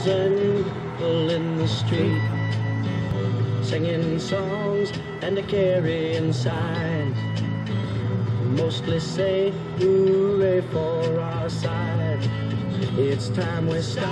thousand people in the street singing songs and a carrying signs. Mostly say hooray for our side. It's time we stop.